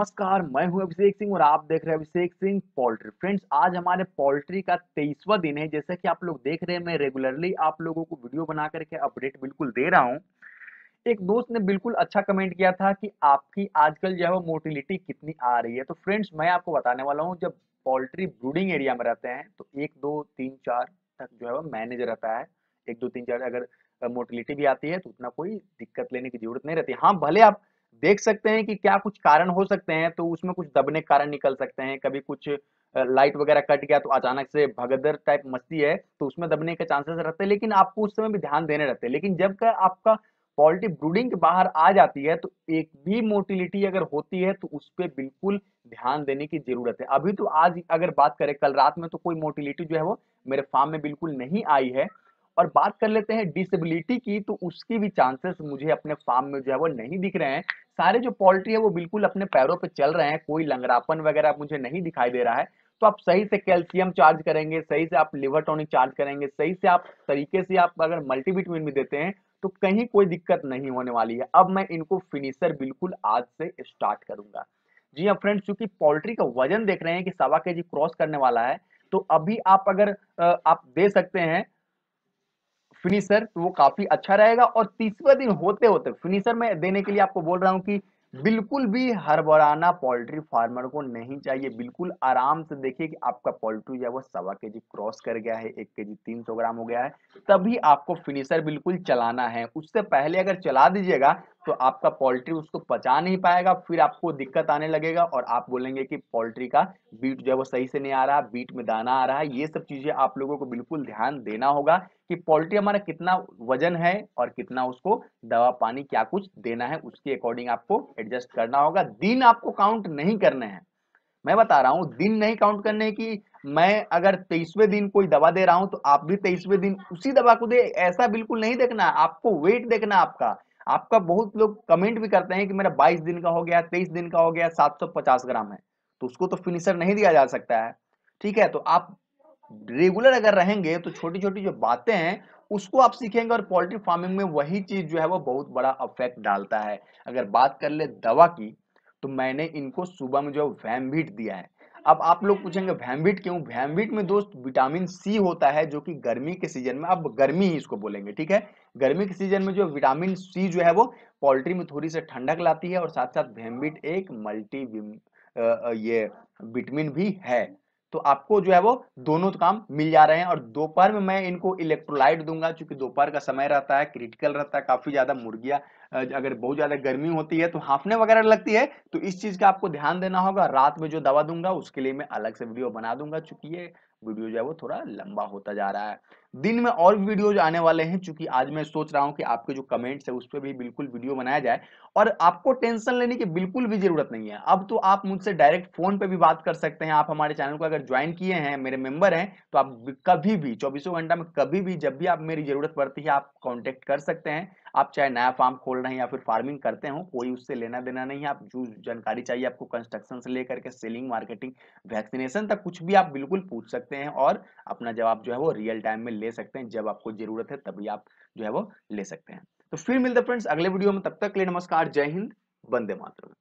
नमस्कार, मैं हूँ अभिषेक सिंह और आप देख रहे हैं अभिषेक सिंह पोल्ट्री फ्रेंड्स आज हमारे पोल्ट्री का तेईसवा दिन है। जैसे कि आप लोग देख रहे हैं, मैं रेगुलरली आप लोगों को वीडियो बना करके अपडेट बिल्कुल दे रहा हूँ। एक दोस्त ने बिल्कुल अच्छा कमेंट किया था कि आपकी आजकल जो है वो मोटिलिटी कितनी आ रही है। तो फ्रेंड्स मैं आपको बताने वाला हूँ, जब पोल्ट्री ब्रूडिंग एरिया में रहते हैं तो एक, दो, तीन, चार तक जो है वो मैनेज रहता है। एक, दो, तीन, चार अगर मोटिलिटी भी आती है तो उतना कोई दिक्कत लेने की ज़रूरत नहीं रहती। हाँ भले आप देख सकते हैं कि क्या कुछ कारण हो सकते हैं तो उसमें कुछ दबने कारण निकल सकते हैं। कभी कुछ लाइट वगैरह कट गया तो अचानक से भगदर टाइप मस्ती है तो उसमें दबने के चांसेस रहते हैं, लेकिन आपको उस समय भी ध्यान देने रहते हैं। लेकिन जब आपका पॉलिटी ब्रूडिंग के बाहर आ जाती है तो एक भी मोटिलिटी अगर होती है तो उस पर बिल्कुल ध्यान देने की ज़रूरत है। अभी तो आज अगर बात करें, कल रात में तो कोई मोटिलिटी जो है वो मेरे फार्म में बिल्कुल नहीं आई है। और बात कर लेते हैं डिसेबिलिटी की तो उसकी भी चांसेस मुझे अपने फार्म में जो है वो नहीं दिख रहे हैं। सारे जो पोल्ट्री है वो बिल्कुल अपने पैरों पे चल रहे हैं, कोई लंगरापन वगैरह मुझे नहीं दिखाई दे रहा है। तो आप सही से कैल्शियम चार्ज करेंगे, सही से आप लिवर टॉनिक चार्ज करेंगे, सही से आप तरीके से आप अगर मल्टीविटामिन भी देते हैं तो कहीं कोई दिक्कत नहीं होने वाली है। अब मैं इनको फिनिशर बिल्कुल आज से स्टार्ट करूँगा। जी हाँ फ्रेंड्स, चूँकि पोल्ट्री का वज़न देख रहे हैं कि सवा के क्रॉस करने वाला है तो अभी आप अगर आप दे सकते हैं फिनिशर तो वो काफ़ी अच्छा रहेगा और तीसरे दिन होते होते फिनिशर में देने के लिए आपको बोल रहा हूँ कि बिल्कुल भी हरबराना पोल्ट्री फार्मर को नहीं चाहिए। बिल्कुल आराम से देखिए कि आपका पोल्ट्री जो है वो सवा के जी क्रॉस कर गया है, एक के जी तीन सौ ग्राम हो गया है। तभी आपको फिनिशर बिल्कुल चलाना है। उससे पहले अगर चला दीजिएगा तो आपका पोल्ट्री उसको पचा नहीं पाएगा, फिर आपको दिक्कत आने लगेगा और आप बोलेंगे कि पोल्ट्री का बीट जो है वो सही से नहीं आ रहा बीट में दाना आ रहा है। ये सब चीज़ें आप लोगों को बिल्कुल ध्यान देना होगा कि पोल्ट्री हमारा कितना वज़न है और कितना उसको दवा पानी क्या कुछ देना है, उसके अकॉर्डिंग आपको एडजस्ट करना होगा। दिन आपको काउंट नहीं करने हैं। मैं बता रहा हूँ, दिन नहीं काउंट करने की। मैं अगर तेईसवें दिन कोई दवा दे रहा हूँ तो आप भी तेईसवें दिन उसी दवा को दे। ऐसा बिल्कुल नहीं देखना आपको वेट देखना आपका। आपका बहुत लोग कमेंट भी करते हैं कि मेरा 22 दिन का हो गया 23 दिन का हो गया 750 ग्राम है। तो उसको तो फिनिशर नहीं दिया जा सकता है। ठीक है तो आप रेगुलर अगर रहेंगे तो छोटी छोटी जो बातें हैं, उसको आप सीखेंगे और पोल्ट्री फ़ार्मिंग में वही चीज़ जो है, वो बहुत बड़ा अफेक्ट डालता है। अगर बात कर ले दवा की तो मैंने इनको सुबह में जो वैमविट दिया है अब आप लोग पूछेंगे वैमविट क्यों? वैमविट में दोस्त विटामिन सी होता है जो कि गर्मी के सीज़न में, अब गर्मी ही इसको बोलेंगे, ठीक है? गर्मी के सीज़न में जो विटामिन सी जो है वो पोल्ट्री में थोड़ी सी ठंडक लाती है और साथ साथ वैमविट एक मल्टी ये विटामिन भी है। तो आपको जो है वो दोनों काम मिल जा रहे हैं और दोपहर में मैं इनको इलेक्ट्रोलाइट दूँगा, क्योंकि दोपहर का समय रहता है, क्रिटिकल रहता है, काफ़ी ज़्यादा मुर्गियाँ अगर बहुत ज़्यादा गर्मी होती है तो हाफने वगैरह लगती है तो इस चीज़ का आपको ध्यान देना होगा। रात में जो दवा दूँगा, उसके लिए मैं अलग से वीडियो बना दूँगा, चूँकि ये वीडियो जो है, वो थोड़ा लंबा होता जा रहा है। दिन में और वीडियो आने वाले हैं, चूँकि आज मैं सोच रहा हूँ कि आपके जो कमेंट्स है, उस पर भी बिल्कुल वीडियो बनाया जाए, और आपको टेंशन लेने की बिल्कुल भी ज़रूरत नहीं है। अब तो आप मुझसे डायरेक्ट फ़ोन पे भी बात कर सकते हैं। आप हमारे चैनल को अगर ज्वाइन किए हैं, मेरे मेंबर हैं तो आप कभी भी, चौबीसों घंटा में कभी भी, जब भी आप मेरी ज़रूरत पड़ती है, आप कॉन्टेक्ट कर सकते हैं। आप चाहे नया फार्म खोल रहे हैं या फिर फ़ार्मिंग करते हो, कोई उससे लेना देना नहीं है। आप जो जानकारी चाहिए आपको कंस्ट्रक्शन से लेकर के सेलिंग मार्केटिंग वैक्सीनेशन तक कुछ भी आप बिल्कुल पूछ सकते हैं और अपना जवाब जो है वो रियल टाइम में ले सकते हैं। जब आपको ज़रूरत है तभी आप जो है वो ले सकते हैं। तो फिर मिलते फ्रेंड्स अगले वीडियो में। तब तक ले नमस्कार। जय हिंद। वंदे मातरम।